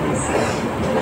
先生。